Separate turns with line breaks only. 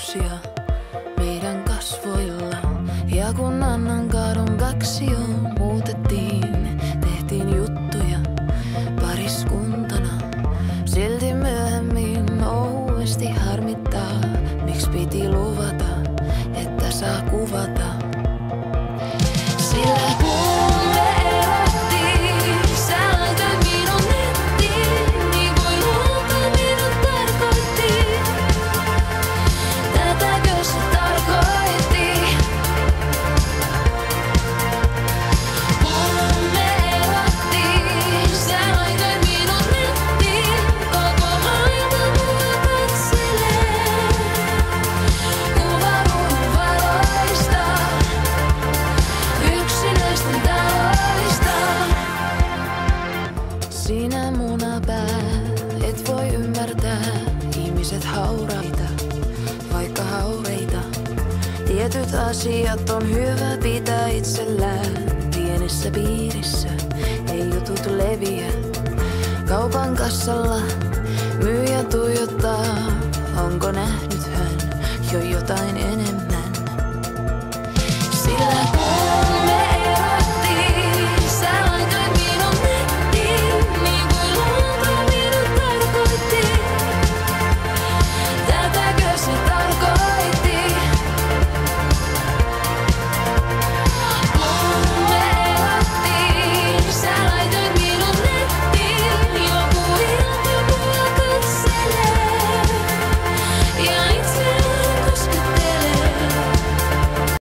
ajatuksia meidän kasvoilla. Ja kun annan kadon kaksioon, muutettiin, tehtiin juttuja pariskuntana. Silti myöhemmin ouesti harmittaa, miksi piti luvata, että saa kuvata. Munapää, et voi ymmärtää, ihmiset hauraita, vaikka haureita. Tietyt asiat on hyvä pitää itsellään, pienessä piirissä ei jutut leviä. Kaupan kassalla myyjä tuijottaa, onko nähnyt hän jo jotain.